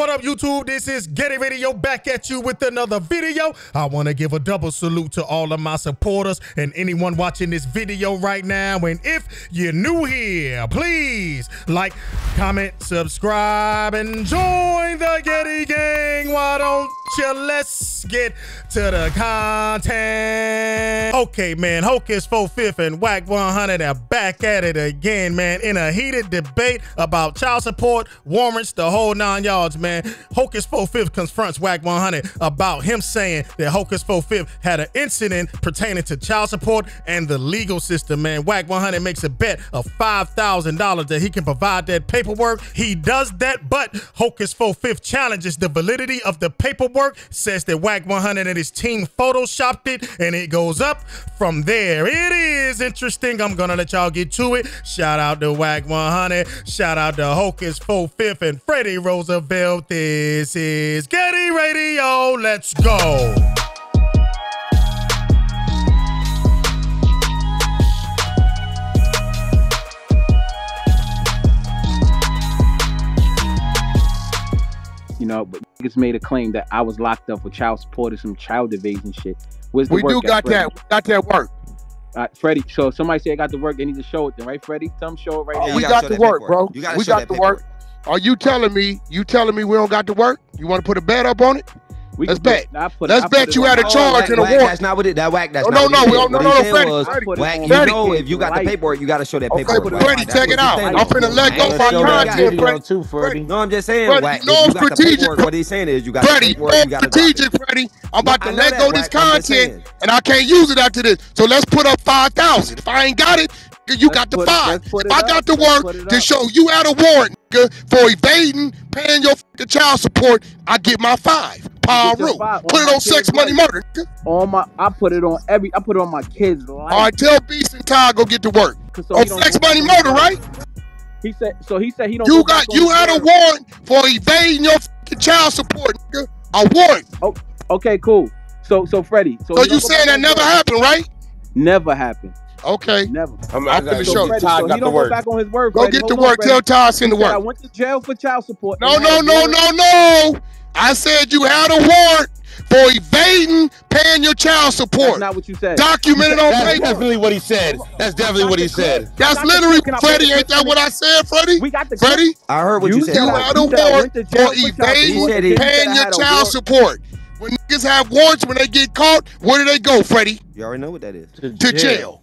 What up, YouTube? This is Geddy Radio back at you with another video. I want to give a double salute to all of my supporters and anyone watching this video right now. And if you're new here, please like, comment, subscribe, and join the Geddy Gang. Why don't you? Let's get to the content. Okay, man. Hocus 4 and Wack 100 are back at it again, man, in a heated debate about child support, warrants, the whole nine yards, man. Hocus 4 confronts Wack 100 about him saying that Hocus 4 had an incident pertaining to child support and the legal system, man. Wack 100 makes a bet of $5,000 that he can provide that paperwork. He does that, but Hocus 4 challenges the validity of the paperwork, says that Wack 100 and his team photoshopped it, and it goes up from there. It is interesting. I'm gonna let y'all get to it. Shout out to Wack 100. Shout out to Hocus 4 and Freddie Roosevelt. This is Geddy Radio. Let's go. You know, but niggas made a claim that I was locked up for child support or some child evasion shit. Where's the we work do got Freddie? that. We got that work. Uh, Freddie, so somebody say I got the work, they need to show it then, right, Freddie? Tell them show it right Oh, now. we gotta got the that work, bro. You We got that the work. Paperwork. Are you telling me? You telling me we don't got to work? You want to put a bet up on it? We let's bet. I put- Let's I bet it you on had a charge Whack, and a whack, warrant. That's not what it. That whack. That's Oh, not no, what no, he we said. don't- What no, no, Freddie, was, Whack, you Freddie. know if you got the Freddie. paperwork, you got to show that Okay, paperwork. but Freddie, That's check it out. I'm finna let go Let's my show that. content, Freddie. too, Freddie. No, I'm just saying, Freddie, Whack. you you I'm strategic, what he's saying is you got the Freddie, paperwork, you I'm got to drop it. strategic, Freddie. I'm about to let go this content, and I can't use it after this. So let's put up five thousand. If I ain't got it, you Let's got the five. If I up. got the work to show you had a warrant nigga, for evading paying your fucking child support, I get my five. Power get your rule. five Put it on sex money life. murder. nigga. on my I put it on every I put it on my kids' life. All right, tell Beast and Ty go get to work. So on sex money murder, right? He said so he said he don't You got you had a warrant for evading your fucking child support, nigga. A warrant. Oh, Okay, cool. So so Freddie. So, So you saying that never happened, right? Never happened. Okay. Never. I'm, I'm finna show Todd so got he the don't work. go back on his word. Go Freddie. get to Hold on, work. Freddie. Tell Ty send the He said, I went to jail for child support. No, no, no, no, no. I said you had a warrant for evading paying your child That's support. not what you said. Documented on paper. That's definitely what he said. That's definitely what he said. That's Got the literally clip. Can I play Freddie. Ain't that what I said, Freddie? We got the. Freddie, I heard what you, said. said you I- had a you said I warrant went to jail for for evading support. He said he- You said paying your child support. When niggas have warrants, when they get caught, where do they go, Freddie? You already know what that is. To jail.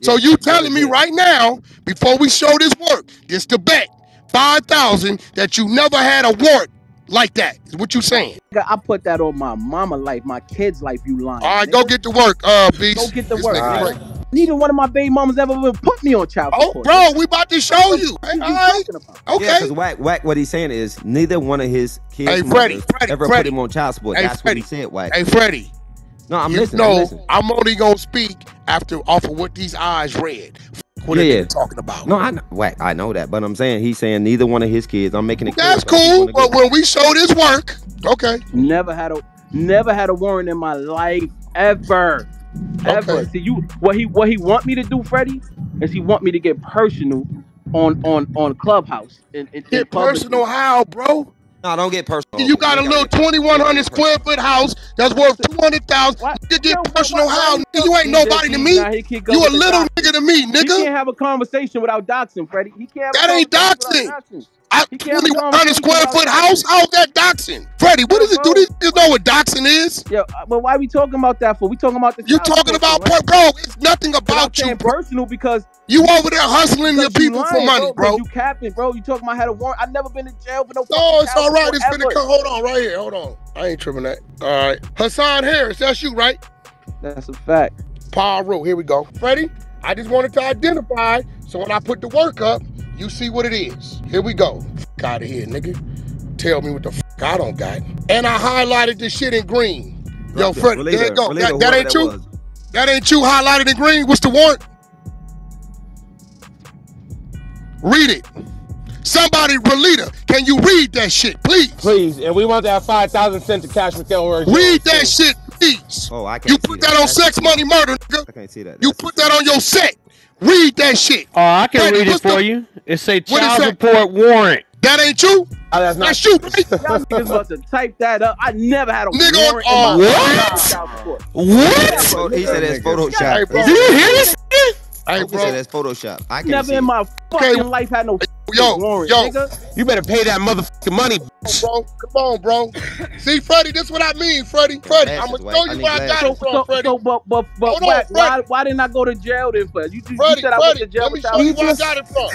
So you telling me right now, before we show this work, this the bet, five thousand that you never had a warrant like that. Is what you saying? I put that on my mama life, my kids' life. You lying? All right, nigga. go get to work, uh, Beast. Go get to work. nigga All right. right. Neither one of my baby mamas ever even put me on child Oh, support. bro, we about to show you. What All you talking about? Yeah, okay. because Whack, Whack, what he's saying is neither one of his kids Hey, Freddie, mothers Freddie, ever Freddie. put him on child support. Hey, That's what he said, Whack. Hey, Freddie, no, I'm you listening. I'm. I'm only gonna speak after off of what these eyes read. What Yeah, are yeah. they talking about? No, I know, Whack, I know that, but I'm saying he's saying neither one of his kids. I'm making it clear. That's so cool, wanna but when we show this work, okay. Never had a never had a warrant in my life ever. Ever. Okay. See you what he what he want me to do, Freddie, is he want me to get personal on on on Clubhouse. In, in, in Get public. personal, how, bro? No, don't get personal. You got a little 2,100 square foot house that's worth 200,000. You get Yo, personal, what- how? Nigga, you ain't nobody to me. nah, he can't go You a little nigga to me, nigga. You can't have a conversation without doxing, Freddie. He can't That ain't conversation doxing. I, He can't have a 2,100 square foot house? How's that doxing? Freddie, what does it do? These niggas know what doxing is? Yeah, uh, but why are we talking about that for? We talking about the You child talking about, right? bro, it's nothing about you, personal because You over there hustling your you people for money, bro. You capping, bro. You talking about I had a warrant. I never been to jail for no. No, it's all right. It's ever. come. Hold on, right here. Hold on. I ain't tripping that. All right. Hassan Harris, that's you, right? That's a fact. Paul Rowe. Here we go. Freddie, I just wanted to identify so when I put the work up, you see what it is. Here we go. Fuck out of here, nigga. Tell me what the fuck I don't got. And I highlighted this shit in green. Yo, Drop it. Freddie, there you that. go. Relay That, to that whoever ain't you? was. That ain't you highlighted in green. What's the warrant? Read it. Somebody, Relita, can you read that shit, please? Please, and we want that 5,000 cent to Cash with McElroy. Read that shit, please. Oh, I can't You see put that. that on That's- sex money murder, nigga. I can't see that. You put that on your set. Read that shit. Oh, I can Freddie, read it for the- you. It say What is child that? support warrant. That ain't you. Oh, that's not That's you. Y'all niggas must have typed that up. I never had a Nigga, warrant in oh, my what? life. Child support. He said that's Photoshop. bro. Did you hear this? Hey, He said bro. that's Photoshop. I can Never see. in it. my Okay. fucking life had no Yo, warrant, yo. nigga. You better pay that motherfucking money. bro. Come on, bro. See, Freddie, this what I mean, Freddie. Freddie, I'm gonna show you need where I got glasses. it from, So, Freddie. so, but, but, but Hold on, why, why, why didn't I go to jail then for? You, you, Freddie, you said I went Freddie, to jail let me without. show you where I got it from.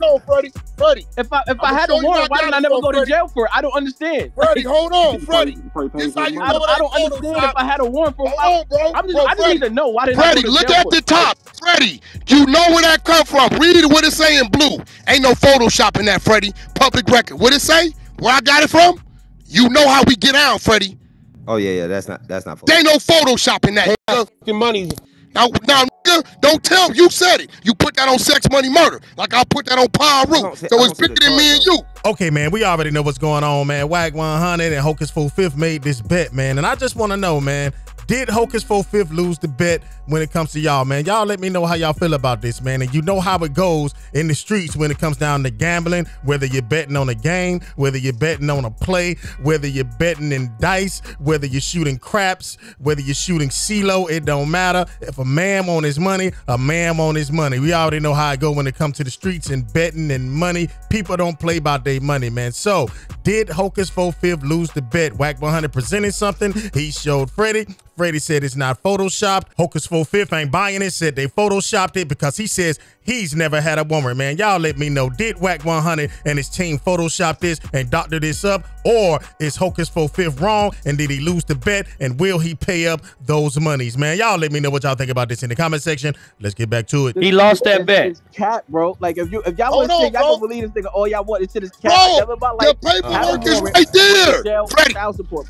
Hold on, Freddie. Freddie, If I if I I'ma had a you where I warrant, why didn't I never go to jail for it? I don't understand. Freddie, hold on, Freddie. I This how you don't, know I don't understand if I had a warrant for. Hold Why, on, bro. I'm just, bro, I just Freddie. need to know why didn't I Freddie, go to look at the top. Freddie, you know where that come from. Read what it say in blue. Ain't no Photoshop in that, Freddie. Public record. What it say? Where I got it from? You know how we get out, Freddie. Oh yeah, yeah. That's not. That's not. There Photoshop. ain't no Photoshop in that. Pay nigga. fucking money. Now, now, nigga, don't tell me. You said it. You put that on sex, money, murder. Like I put that on Power Root. So it's don't see the bigger than me and you. Okay, man, we already know what's going on, man. Wack 100 and Hocus 45th made this bet, man. And I just want to know, man, did Hocus 45th lose the bet when it comes to y'all, man? Y'all let me know how y'all feel about this, man. And you know how it goes in the streets when it comes down to gambling, whether you're betting on a game, whether you're betting on a play, whether you're betting in dice, whether you're shooting craps, whether you're shooting CeeLo, it don't matter. If a man on his money, a man on his money. We already know how it go when it comes to the streets and betting and money. People don't play by their money, man. So, did Hocus 45th lose the bet? Wack 100 presented something. He showed Freddie. Freddie said it's not photoshopped. Hocus 45th ain't buying it. Said they photoshopped it because he says he's never had a woman, man. Y'all let me know. Did Wack 100 and his team photoshop this and doctor this up? Or is Hocus 45th wrong and did he lose the bet? And will he pay up those monies, man? Y'all let me know what y'all think about this in the comment section. Let's get back to it. He lost that bet. Cat, bro. Like if you if y'all want to on, y'all bro. gonna believe this nigga. All y'all want is shit this cat. Bro, Never about the like uh, paperwork is warrant, right there. jail, Freddie,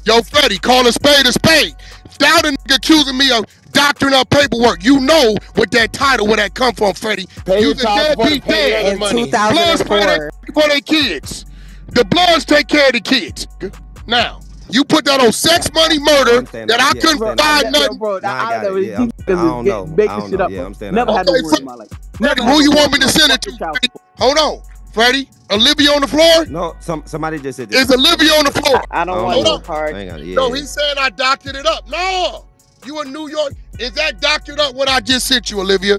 yo, Freddie, call a spade a spade. Doubt a nigga accusing me of doctoring up paperwork. You know what that title, where that come from, Freddie. Pay You your the child support and deadbeat pay your dad. other money. Bloods pay their for their kids. The Bloods take care of the kids. Now, you put that on sex, money, murder understand that that. I Yeah, couldn't Bro, Bro, find that- nothing. bro, Nah, I I, don't know. it. Yeah, I'm- niggas I don't is get- know. I don't shit know. up. Yeah. I'm staying Never out had of no it. word in my life. Never Freddie, who you want me to send it to? child Hold on, Freddie. Olivia on the floor? No, some somebody just said this. Is Olivia on the floor? I don't I want Hold no on. card. Yeah. No, he's saying I doctored it up. No, you in New York. Is that doctored up what I just sent you, Olivia?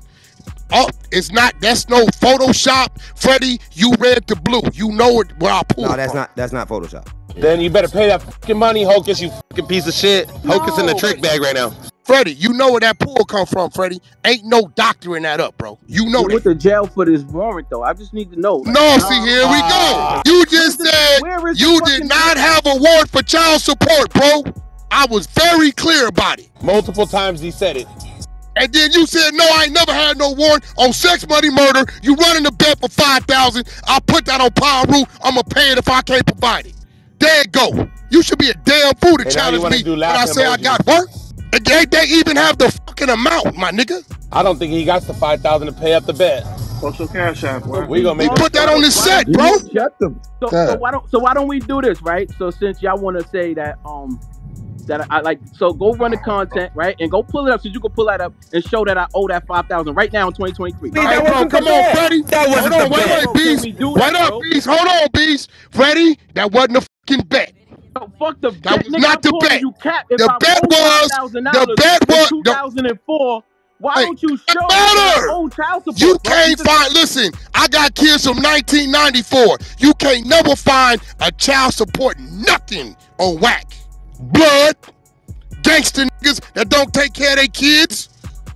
Oh, it's not. That's no Photoshop. Freddie, you read the blue. You know it where I pulled no, that's from. not. That's not Photoshop. Then you better pay that fucking money, Hocus, you fucking piece of shit. Hocus in the trick bag right now. Freddie, you know where that pool come from, Freddie. Ain't no doctoring that up, bro. You know You went that. to jail for this warrant though. I just need to know. No, see, here we go. Ah. You just said Where is you did fucking- not have a warrant for child support, bro. I was very clear about it. Multiple times he said it. And then you said, no, I ain't never had no warrant on sex, money, murder. You running the bet for 5000 I'll put that on Power Root. I'm going to pay it if I can't provide it. There it go. You should be a damn fool to And challenge me do when I laughing say I got work. And they, they even have the fucking amount, my nigga. I don't think he got the 5000 to pay up the bet. Social cash app. We gonna make We put that on the set, bro. Check them. So, so why don't so why don't we do this, right? So since y'all want to say that um that I like, so go run the content, right, and go pull it up so you can pull that up and show that I owe that five thousand right now in 2023. That Hey, bro, wasn't come the on, bet. Freddie. That wasn't Hold on, wait, wait, Beast. we do Wait up. Beast. Hold on, Beast. Freddie, that wasn't a fucking bet. So fuck the That bet, was nigga. not the calling bet. You cap. If The I bet was- $5,000 the bet in was- the- 2004. Why Hey, don't you show it that matter. I owe child support? You can't just- find, listen, I got kids from 1994. You can't never find a child support nothing on whack. Blood, gangster niggas that don't take care of their kids,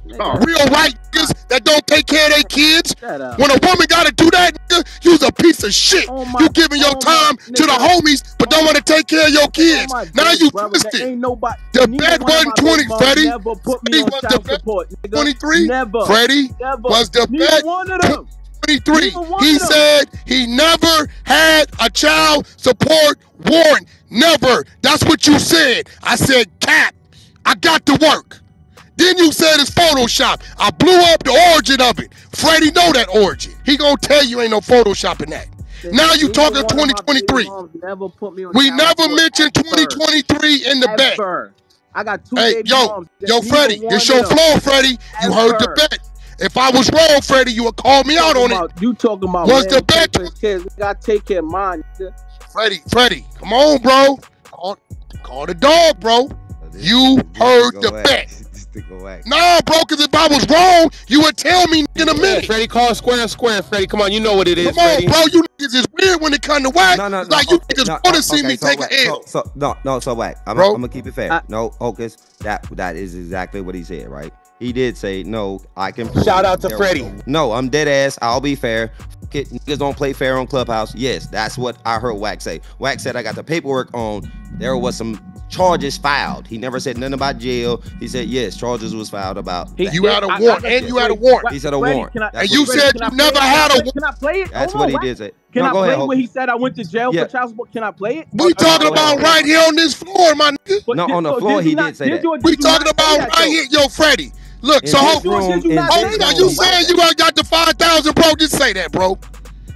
real white niggas that don't take care of their kids. When a woman gotta do that, nigga, you's a piece of shit. Oh my- you giving your oh my time to the homies, but don't want to take care of your oh kids. Oh now days, you brother, that twisted. Ain't nobody. The bed bet one wasn't 20, baby Freddie. Never put me Freddie, on was the child bet support. Nigga. 23? Never. Freddie Never. was the Neither bet one of them. 23. Neither He said he never had a child support warrant. Never. That's what you said. I said, cap. I got to work. Then you said it's Photoshop. I blew up the origin of it. Freddie know that origin. He gonna tell you ain't no Photoshop in that. Now you talking one of my baby 2023. Never put me on We never mentioned ever. 2023 in the bet. I got two Hey, yo, moms. yo, Freddie, of your flow, Freddie. You heard the bet. If I was wrong, Freddie, you would call me out on it. You talking about What's man, the bet? take care of his kids. We gotta take care of mine. nigga. Freddie, Freddie, come on, bro. Call, call the dog, bro. You heard the whack. bet. This nigga whack. Nah, bro, because if I was wrong, you would tell me in a Yeah, minute. Freddie, call square square. Freddie, come on, you know what it is, Come on, Freddie. bro. You niggas is weird when it come to whack. No, no, It's no. like you okay, niggas no, want to see okay, me so take whack, an L. So, so no, no, so whack. I'm, Bro. I'm gonna keep it fair. I- no, Hocus, that that is exactly what he said, right? He did say no. I can. Shout out to there Freddie. No, no, I'm dead ass. I'll be fair. Fuck it, niggas don't play fair on Clubhouse. Yes, that's what I heard Wax say. Wax said I got the paperwork on. There was some charges filed. He never said nothing about jail. He said yes, charges was filed about. He- You had a I- I warrant, got and you had a warrant. He said a warrant. can I- That's And you what said I you never it? had a Can I- Can I play it? That's Hold what he did say. Can No, I go play ahead, when he said I went to jail Yeah. for child support? Can I play it? We uh, talking go ahead. about right here on this floor, my nigga. But No, did- on the so floor, you he not- did say that. you did We talking about that, right here, yo, Freddie. Look, In so this hope. you or room, did you in not Oh, say this now that? you room, saying you ain't got the five thousand, bro? Just say that, bro.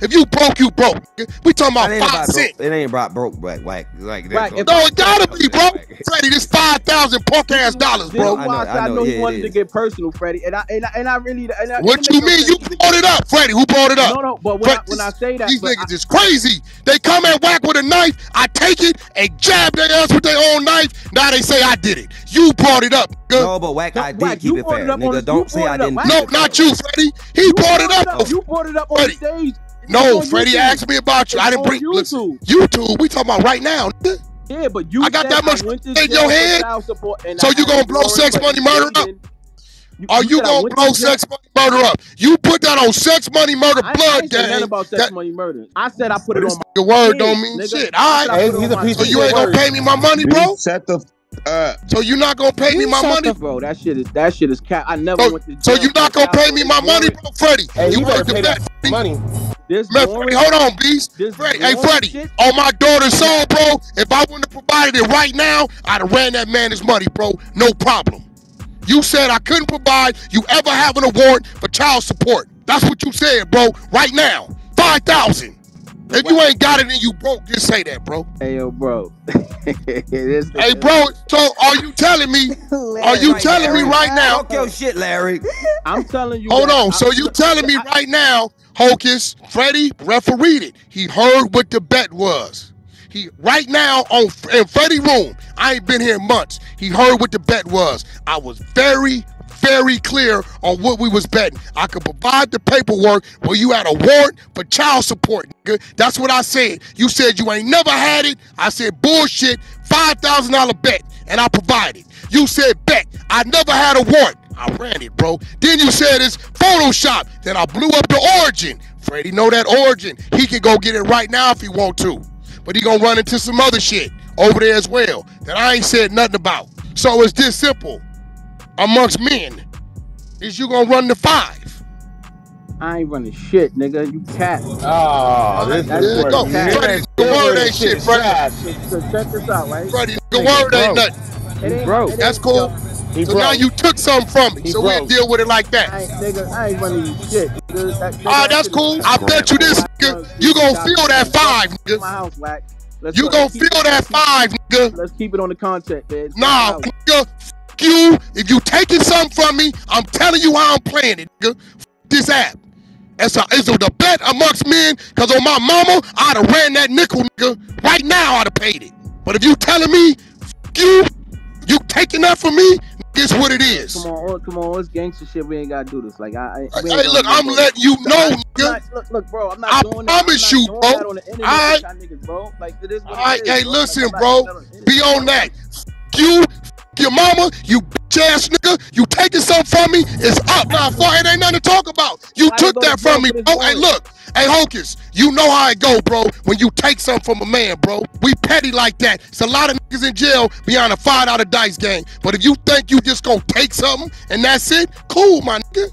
If you broke, you broke. We talking It about ain't five about cent. broke. It ain't about broke, whack, whack. Like Right, that's if No, it gotta be, bro. Whack. Freddie, this five thousand punk ass dollars, This is bro. I know, why I, said I I know, know yeah, you it wanted to is. get personal, Freddie, and I and I, and I really. And I, What it you makes no mean? You sense to brought it up, Freddie. Who brought it up? No, no, but when, I, But when I this- say that, These but niggas I- is crazy. They come and whack with a knife. I take it and jab their ass with their own knife. Now they say I did it. You brought it up, nigga. No, but whack, I No, did Whack, keep you it brought fair, it up on the- nigga. you Don't say I it up. didn't. Whack. keep No, it not fair. you, Freddie. He you brought it up. You brought it up on Freddie. stage. No, on Freddie asked me about you. I didn't on bring. Listen, YouTube. YouTube. We talking about right now. Yeah, but you I got that much I in your head? child support and So you gonna blow sex money murder up? You, Are you said I gonna went to blow sex money murder up? You put that on sex money murder I, I blood ain't said nothing gang. about sex That- money murder. I said I put it on my Your word kids, don't mean nigga. shit. All right, I right. put it He's a piece So of you ain't gonna pay me my money, bro? Shut the f- up. So you not gonna pay me my money? the- bro. That shit is that shit is cat. I never So, went to jail. so you for not gonna pay me my money, bro, Freddie? Hey, you you better worked pay that money. This Man, Freddie, hold on, beast. Hey, Freddie, shit- on my daughter's soul, bro. If I wouldn't have provided it right now, I'd have ran that man his money, bro. No problem. You said I couldn't provide you ever have an award for child support. That's what you said, bro. Right now, five thousand. If you ain't got it and you broke, just say that, bro. Hey yo, bro. Hey, bro. So are you telling me? Are you Right, telling me Larry. right now? Talk your shit, Larry. I'm telling you. Hold on. I- So you telling me right now, Hocus, Freddie refereed it. He heard what the bet was. He right now on in Freddie room. I ain't been here months. He heard what the bet was. I was very, very clear on what we was betting. I could provide the paperwork where you had a warrant for child support. Nigga. That's what I said. You said you ain't never had it. I said bullshit. Five thousand dollar bet, and I provided. You said bet. I never had a warrant. I ran it, bro. Then you said it's Photoshop. Then I blew up the origin. Freddie know that origin. He can go get it right now if he want to. But he gonna run into some other shit over there as well that I ain't said nothing about. So it's this simple. Amongst men, is you gonna run the five? I ain't running shit, nigga. You cat. Oh, this That's is There you go. Yeah. Freddie, the word ain't shit, Freddie. So check this out, right? Freddie, the word ain't nothing. It ain't, Bro. it ain't- That's cool. He So broke. now you took something from me. He So we'll broke. deal with it like I that. ain't, nigga, I ain't running you shit. Nigga. That, nigga, All ah, right, that's cool. I bet you this, nigga, you gonna feel that five, My nigga. house, whack. Let's You go- gonna feel that five, nigga. Let's keep it on the content, man. Nah, nigga, f- you. If you taking something from me, I'm telling you how I'm playing it, nigga. F- this app. It's a, it's a the bet amongst men, cause on my mama, I'd have ran that nickel, nigga. Right now, I'd have paid it. But if you telling me, f- you, you taking that from me, it's what it is. Come on, oh, come on, it's gangster shit. We ain't gotta do this. Like, I, I Hey, look, I'm that. letting you know, I'm nigga. not- look, look, bro, I'm not I doing that. promise I'm you, bro. doing that on the internet Alright. niggas, bro. Like, it is what All right, it is, hey, bro. listen, bro. not doing that on the Be on that. You, your mama, you bitch ass nigga, you taking something from me, it's up. Now, fuck, it ain't nothing to talk about. You Why took that from me, bro. Hey, look, hey, Hocus, you know how it go, bro, when you take something from a man, bro. We petty like that. It's a lot of niggas in jail beyond a five dollar dice game. But if you think you just gonna take something and that's it, cool, my nigga.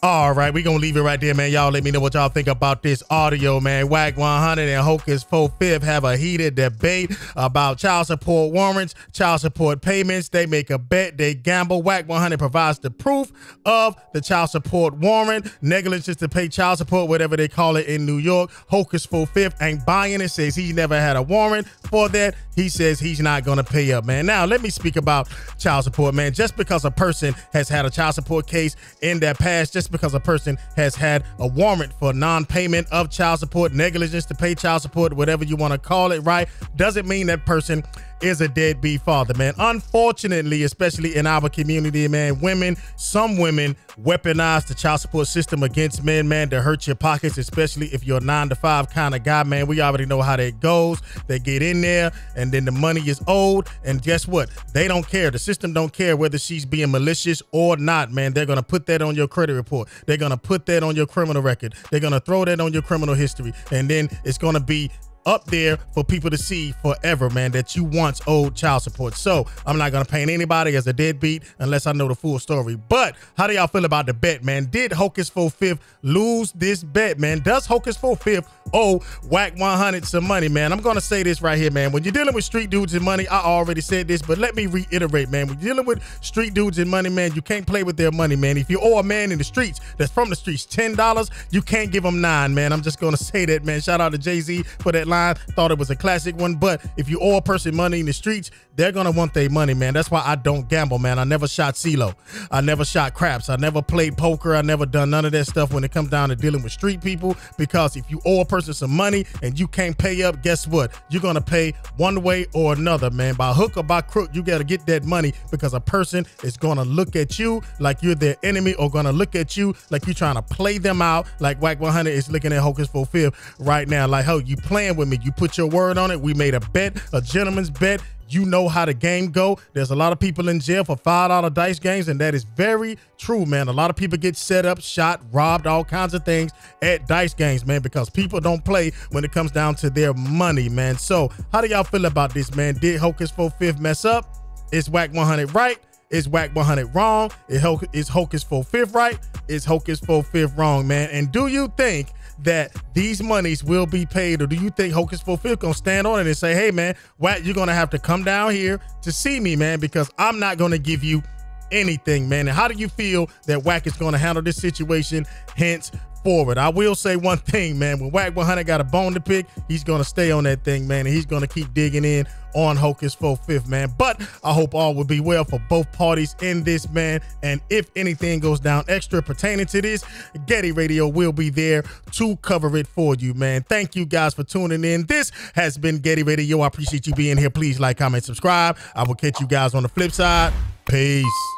All right, we gonna leave it right there, man. Y'all let me know what y'all think about this audio, man. Wack 100 and Hocus 45th have a heated debate about child support warrants, child support payments. They make a bet, they gamble. Wack 100 provides the proof of the child support warrant, negligence to pay child support, whatever they call it in New York. Hocus 45th ain't buying it, says he never had a warrant for that. He says he's not gonna pay up, man. Now, let me speak about child support, man. Just because a person has had a child support case in their past, just because a person has had a warrant for non-payment of child support, negligence to pay child support, whatever you want to call it, right? Doesn't mean that person is a deadbeat father, man. Unfortunately, especially in our community, man, women, some women weaponize the child support system against men, man, to hurt your pockets, especially if you're a nine to five kind of guy, man. We already know how that goes. They get in there and then the money is owed. And guess what? They don't care. The system don't care whether she's being malicious or not, man. They're going to put that on your credit report. They're going to put that on your criminal record. They're going to throw that on your criminal history. And then it's going to be up there for people to see forever, man, that you once owed child support. So I'm not gonna paint anybody as a deadbeat unless I know the full story. But how do y'all feel about the bet, man? Did Hocus 45th lose this bet, man? Does Hocus 45th owe Wack 100 some money, man? I'm gonna say this right here, man. When you're dealing with street dudes and money, I already said this, but let me reiterate, man. When you're dealing with street dudes and money, man, you can't play with their money, man. If you owe a man in the streets that's from the streets $10, you can't give him nine, man. I'm just gonna say that, man. Shout out to Jay-Z for that line line. Thought it was a classic one. But if you owe a person money in the streets, they're gonna want their money, man. That's why I don't gamble, man. I never shot CeeLo. I never shot craps. I never played poker. I never done none of that stuff when it comes down to dealing with street people. Because if you owe a person some money and you can't pay up, guess what? You're gonna pay one way or another, man. By hook or by crook, you gotta get that money because a person is gonna look at you like you're their enemy or gonna look at you like you're trying to play them out, like Wack 100 is looking at Hocus 45th right now. Like, oh, you playing with me. You put your word on it. We made a bet, a gentleman's bet. You know how the game go. There's a lot of people in jail for $5 dice games, and that is very true, man. A lot of people get set up, shot, robbed, all kinds of things at dice games, man, because people don't play when it comes down to their money, man. So how do y'all feel about this, man? Did Hocus 45th mess up? Is Wack 100 right? Is Wack 100 wrong? Is Hocus 45th right? Is Hocus 45th wrong, man? And do you think that these monies will be paid, or do you think Hocus 45th gonna stand on it and say, "Hey, man, Wack, you're gonna have to come down here to see me, man, because I'm not gonna give you anything, man." And how do you feel that Wack is gonna handle this situation? Hence, forward. I will say one thing, man. When Wack 100 got a bone to pick, he's going to stay on that thing, man. And he's going to keep digging in on Hocus 45th, man. But I hope all will be well for both parties in this, man. And if anything goes down extra pertaining to this, Geddy Radio will be there to cover it for you, man. Thank you guys for tuning in. This has been Geddy Radio. I appreciate you being here. Please like, comment, subscribe. I will catch you guys on the flip side. Peace.